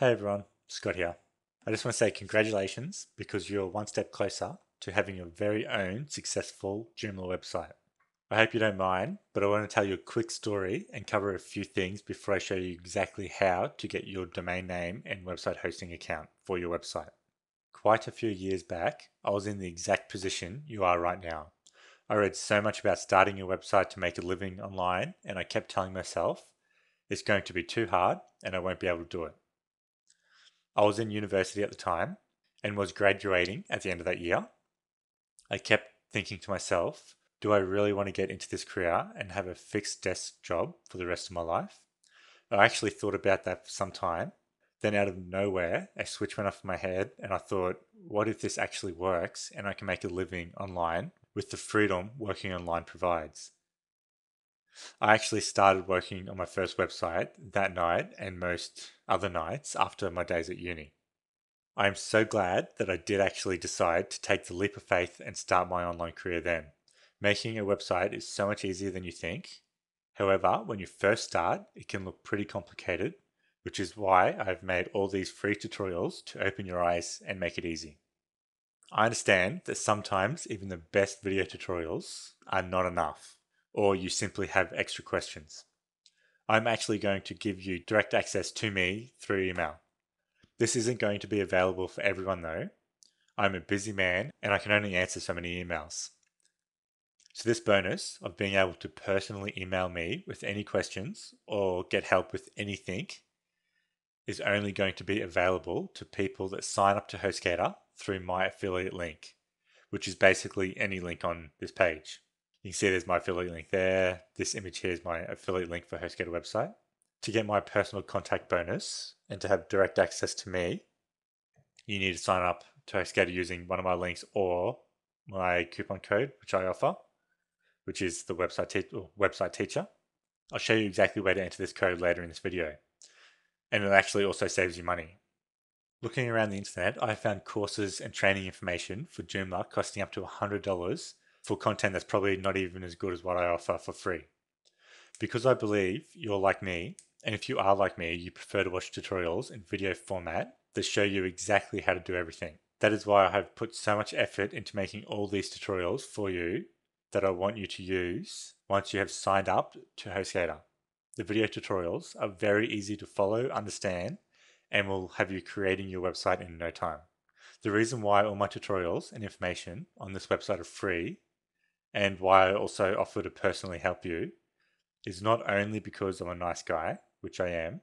Hey everyone, Scott here. I just want to say congratulations because you're one step closer to having your very own successful Joomla website. I hope you don't mind, but I want to tell you a quick story and cover a few things before I show you exactly how to get your domain name and website hosting account for your website. Quite a few years back, I was in the exact position you are right now. I read so much about starting a website to make a living online, and I kept telling myself, it's going to be too hard and I won't be able to do it. I was in university at the time and was graduating at the end of that year. I kept thinking to myself, do I really want to get into this career and have a fixed desk job for the rest of my life? I actually thought about that for some time. Then, out of nowhere, a switch went off in my head, and I thought, what if this actually works and I can make a living online with the freedom working online provides? I actually started working on my first website that night and most other nights after my days at uni. I am so glad that I did actually decide to take the leap of faith and start my online career then. Making a website is so much easier than you think. However, when you first start, it can look pretty complicated, which is why I've made all these free tutorials to open your eyes and make it easy. I understand that sometimes even the best video tutorials are not enough or you simply have extra questions. I'm actually going to give you direct access to me through email. This isn't going to be available for everyone though. I'm a busy man and I can only answer so many emails. So, this bonus of being able to personally email me with any questions or get help with anything is only going to be available to people that sign up to HostGator through my affiliate link, which is basically any link on this page. You can see there's my affiliate link there. This image here is my affiliate link for HostGator website. To get my personal contact bonus and to have direct access to me, you need to sign up to HostGator using one of my links or my coupon code, which I offer, which is the website, te- website teacher. I'll show you exactly where to enter this code later in this video. And it actually also saves you money. Looking around the internet, I found courses and training information for Joomla costing up to $100 for content that's probably not even as good as what I offer for free. Because I believe you're like me, and if you are like me, you prefer to watch tutorials in video format that show you exactly how to do everything. That is why I have put so much effort into making all these tutorials for you that I want you to use once you have signed up to HostGator. The video tutorials are very easy to follow, understand, and will have you creating your website in no time. The reason why all my tutorials and information on this website are free and why I also offer to personally help you is not only because I'm a nice guy, which I am,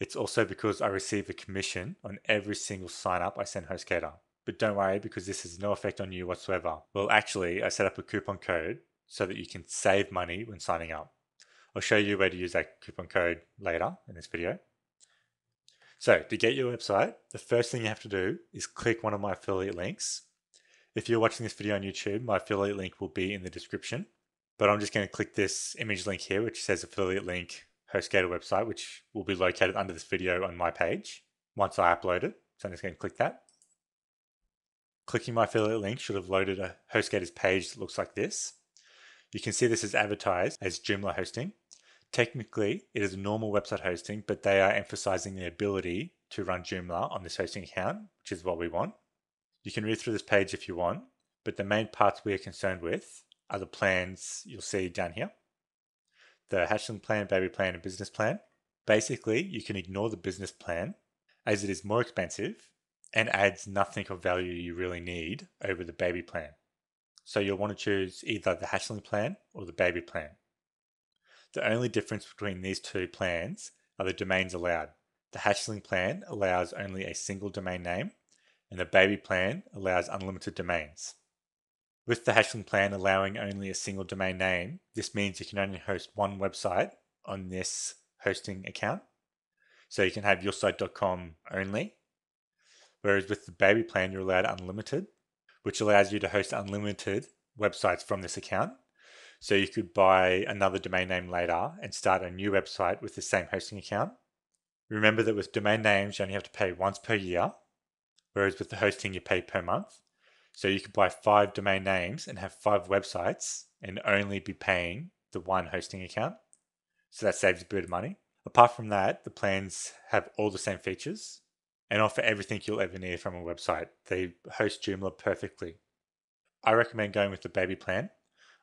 it's also because I receive a commission on every single sign up I send HostGator. But don't worry because this has no effect on you whatsoever. Well, actually, I set up a coupon code so that you can save money when signing up. I'll show you where to use that coupon code later in this video. So to get your website, the first thing you have to do is click one of my affiliate links if you're watching this video on YouTube, my affiliate link will be in the description. But I'm just going to click this image link here, which says affiliate link HostGator website, which will be located under this video on my page once I upload it. So I'm just going to click that. Clicking my affiliate link should have loaded a HostGator's page that looks like this. You can see this is advertised as Joomla hosting. Technically, it is a normal website hosting, but they are emphasizing the ability to run Joomla on this hosting account, which is what we want. You can read through this page if you want, but the main parts we are concerned with are the plans you'll see down here. The hatchling plan, baby plan, and business plan. Basically, you can ignore the business plan as it is more expensive and adds nothing of value you really need over the baby plan. So you'll want to choose either the hatchling plan or the baby plan. The only difference between these two plans are the domains allowed. The hatchling plan allows only a single domain name and the baby plan allows unlimited domains. With the hatchling plan allowing only a single domain name, this means you can only host one website on this hosting account. So you can have yoursite.com only. Whereas with the baby plan, you're allowed unlimited, which allows you to host unlimited websites from this account. So you could buy another domain name later and start a new website with the same hosting account. Remember that with domain names, you only have to pay once per year whereas with the hosting you pay per month. So you could buy five domain names and have five websites and only be paying the one hosting account. So that saves a bit of money. Apart from that, the plans have all the same features and offer everything you'll ever need from a website. They host Joomla perfectly. I recommend going with the baby plan.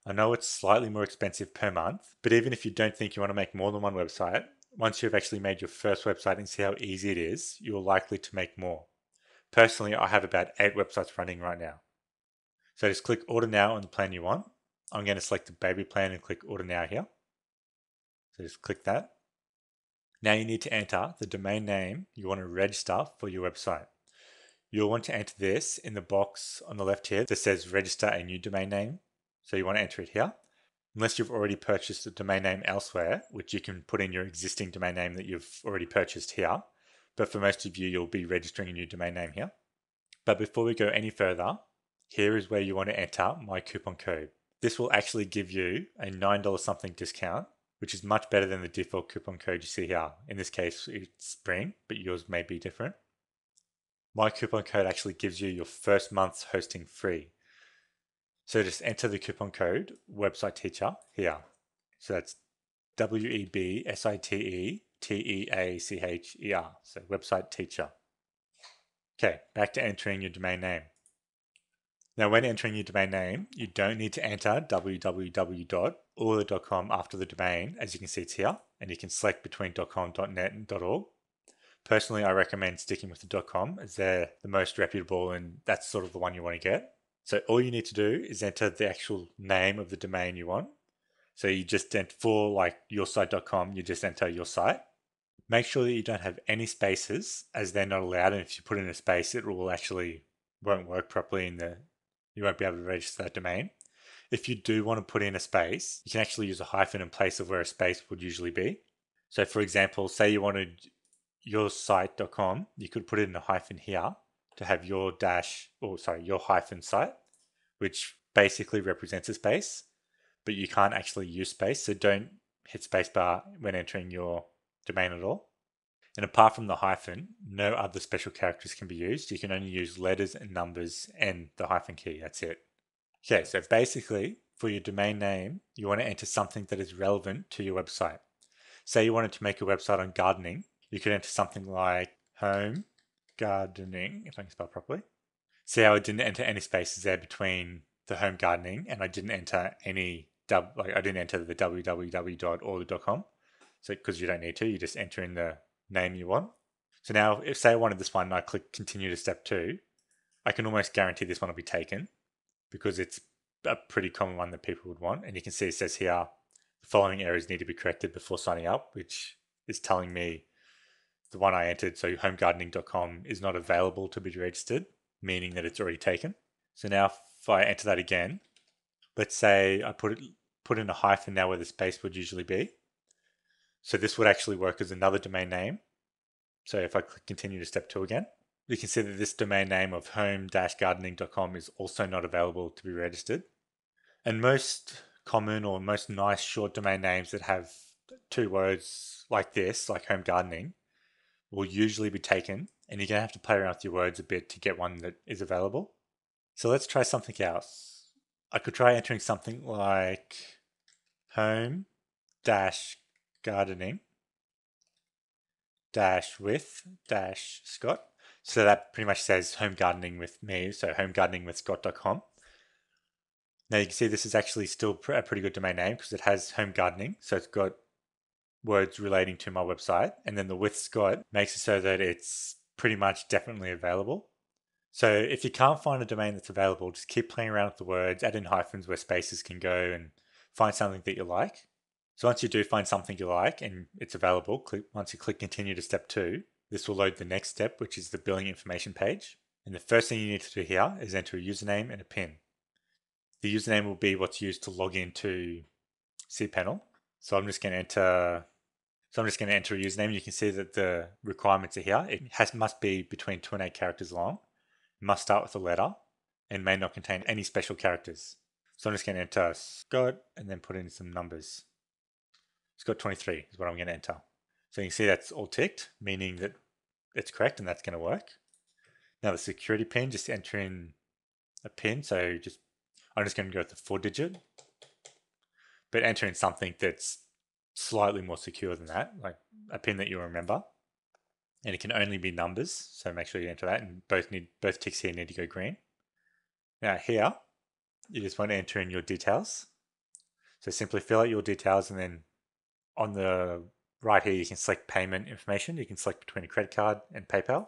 I know it's slightly more expensive per month, but even if you don't think you want to make more than one website, once you've actually made your first website and see how easy it is, you're likely to make more. Personally, I have about eight websites running right now. So just click order now on the plan you want. I'm going to select the baby plan and click order now here. So just click that. Now you need to enter the domain name you want to register for your website. You'll want to enter this in the box on the left here that says register a new domain name. So you want to enter it here. Unless you've already purchased a domain name elsewhere, which you can put in your existing domain name that you've already purchased here. But for most of you, you'll be registering a new domain name here. But before we go any further, here is where you want to enter my coupon code. This will actually give you a $9 something discount, which is much better than the default coupon code you see here. In this case, it's Spring, but yours may be different. My coupon code actually gives you your first month's hosting free. So just enter the coupon code website teacher here. So that's W E B S I T E T E A C H E R. So website teacher. Okay, back to entering your domain name. Now, when entering your domain name, you don't need to enter www.orla.com after the domain, as you can see it's here, and you can select between .com, .net, and .org. Personally, I recommend sticking with the .com as they're the most reputable and that's sort of the one you want to get. So all you need to do is enter the actual name of the domain you want. So you just enter for like yoursite.com, you just enter your site. Make sure that you don't have any spaces as they're not allowed. And if you put in a space, it will actually won't work properly in the you won't be able to register that domain. If you do want to put in a space, you can actually use a hyphen in place of where a space would usually be. So for example, say you wanted your site.com, you could put in a hyphen here to have your dash, or sorry, your hyphen site, which basically represents a space, but you can't actually use space. So don't hit spacebar when entering your domain at all. And apart from the hyphen, no other special characters can be used. You can only use letters and numbers and the hyphen key. That's it. Okay, so basically, for your domain name, you want to enter something that is relevant to your website. Say you wanted to make a website on gardening, you could enter something like home gardening, if I can spell properly. See how I didn't enter any spaces there between the home gardening and I didn't enter any, like I didn't enter the www.orla.com. So, because you don't need to, you just enter in the name you want. So now, if say I wanted this one and I click continue to step two, I can almost guarantee this one will be taken because it's a pretty common one that people would want. And you can see it says here, the following errors need to be corrected before signing up, which is telling me the one I entered, so homegardening.com is not available to be registered, meaning that it's already taken. So now if I enter that again, let's say I put it put in a hyphen now where the space would usually be. So this would actually work as another domain name. So if I click continue to step two again, we can see that this domain name of home-gardening.com is also not available to be registered. And most common or most nice short domain names that have two words like this, like home gardening, will usually be taken. And you're going to have to play around with your words a bit to get one that is available. So let's try something else. I could try entering something like home dash gardening dash with dash Scott. So that pretty much says home gardening with me. So home gardening with Scott.com. Now you can see this is actually still a pretty good domain name because it has home gardening. So it's got words relating to my website. And then the with Scott makes it so that it's pretty much definitely available. So if you can't find a domain that's available, just keep playing around with the words, add in hyphens where spaces can go and find something that you like. So once you do find something you like and it's available, click, once you click continue to step two, this will load the next step, which is the billing information page. And the first thing you need to do here is enter a username and a PIN. The username will be what's used to log into cPanel. So I'm just going to enter so I'm just going to enter a username. You can see that the requirements are here. It has must be between two and eight characters long, must start with a letter, and may not contain any special characters. So I'm just going to enter Scott and then put in some numbers. Scott 23 is what I'm going to enter. So you can see that's all ticked, meaning that it's correct and that's going to work. Now the security pin, just enter in a pin. So just I'm just going to go with the four digit, but enter in something that's slightly more secure than that, like a pin that you'll remember. And it can only be numbers, so make sure you enter that. And both need both ticks here need to go green. Now here, you just want to enter in your details. So simply fill out your details and then on the right here you can select payment information. You can select between a credit card and PayPal.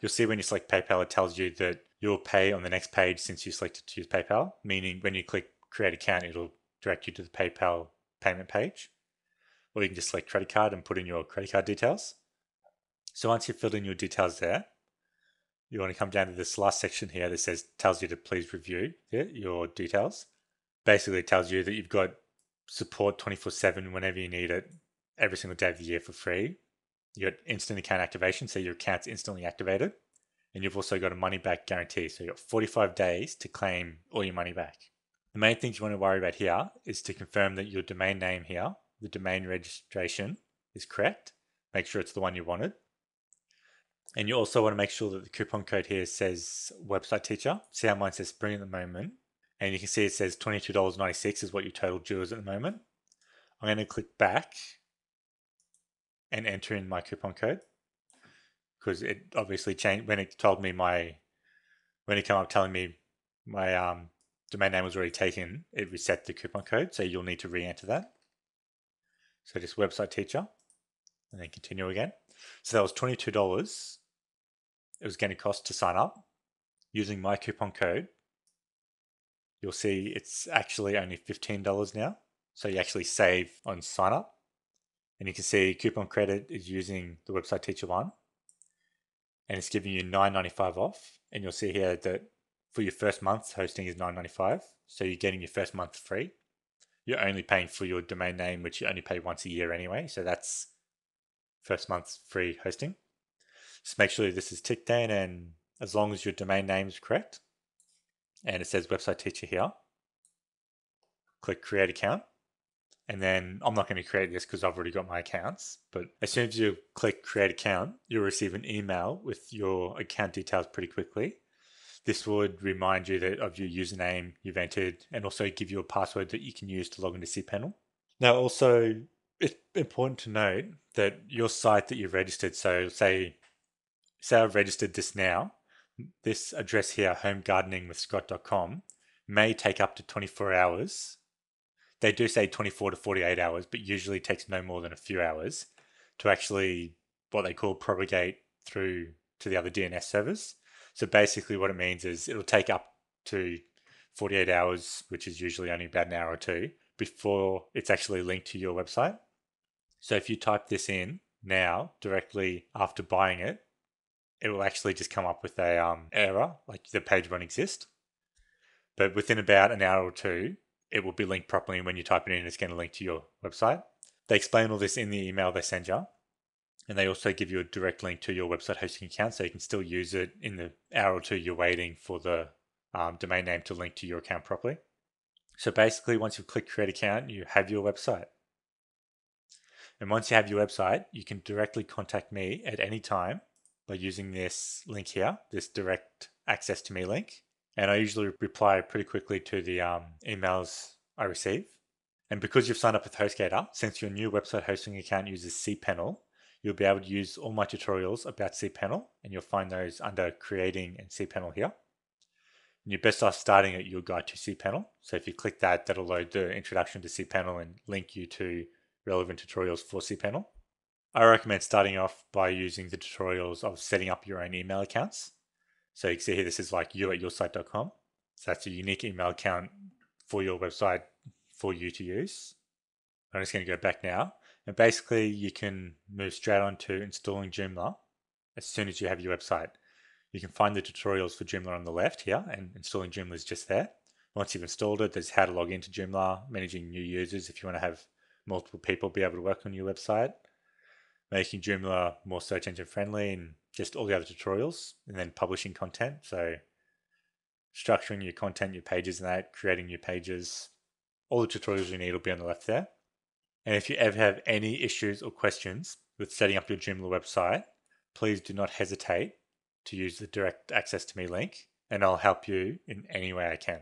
You'll see when you select PayPal it tells you that you'll pay on the next page since you selected to use PayPal, meaning when you click create account it'll direct you to the PayPal payment page. Or you can just select credit card and put in your credit card details. So once you've filled in your details there, you want to come down to this last section here that says tells you to please review your details. Basically, tells you that you've got support 24 7 whenever you need it, every single day of the year for free. You got instant account activation, so your account's instantly activated. And you've also got a money back guarantee, so you've got 45 days to claim all your money back. The main things you want to worry about here is to confirm that your domain name here, the domain registration, is correct. Make sure it's the one you wanted. And you also want to make sure that the coupon code here says website teacher. See how mine says spring at the moment. And you can see it says $22.96 is what your total due is at the moment. I'm going to click back and enter in my coupon code because it obviously changed when it told me my when it came up telling me my um, domain name was already taken, it reset the coupon code. So you'll need to re-enter that. So just website teacher and then continue again. So that was $22 it was going to cost to sign up. Using my coupon code, you'll see it's actually only $15 now. So you actually save on sign up. And you can see coupon credit is using the website teacher one. And it's giving you $9.95 off. And you'll see here that for your first month, hosting is $9.95. So you're getting your first month free. You're only paying for your domain name, which you only pay once a year anyway. So that's first month's free hosting. Just make sure this is ticked in and as long as your domain name is correct and it says website teacher here, click create account. And then I'm not going to create this because I've already got my accounts. But as soon as you click create account, you'll receive an email with your account details pretty quickly. This would remind you that of your username you've entered and also give you a password that you can use to log into cPanel. Now, also, it's important to note that your site that you've registered, so say say I've registered this now, this address here, homegardeningwithscott.com, may take up to 24 hours. They do say 24 to 48 hours, but usually takes no more than a few hours to actually what they call propagate through to the other DNS servers. So basically, what it means is it'll take up to 48 hours, which is usually only about an hour or two, before it's actually linked to your website. So if you type this in now directly after buying it, it will actually just come up with a um, error, like the page won't exist. But within about an hour or two, it will be linked properly. And when you type it in, it's going to link to your website. They explain all this in the email they send you. And they also give you a direct link to your website hosting account so you can still use it in the hour or two you're waiting for the um, domain name to link to your account properly. So basically, once you've clicked create account, you have your website. And once you have your website, you can directly contact me at any time by using this link here, this direct access to me link. And I usually reply pretty quickly to the um, emails I receive. And because you've signed up with HostGator, since your new website hosting account uses cPanel, you'll be able to use all my tutorials about cPanel, and you'll find those under creating and cPanel here. And you're best off starting at your guide to cPanel. So if you click that, that'll load the introduction to cPanel and link you to relevant tutorials for cPanel. I recommend starting off by using the tutorials of setting up your own email accounts. So you can see here, this is like you at yoursite.com. So that's a unique email account for your website for you to use. I'm just going to go back now. And basically you can move straight on to installing Joomla as soon as you have your website. You can find the tutorials for Joomla on the left here and installing Joomla is just there. Once you've installed it, there's how to log into Joomla, managing new users if you want to have multiple people be able to work on your website making Joomla more search engine friendly and just all the other tutorials and then publishing content. So structuring your content, your pages and that, creating new pages, all the tutorials you need will be on the left there. And if you ever have any issues or questions with setting up your Joomla website, please do not hesitate to use the direct access to me link and I'll help you in any way I can.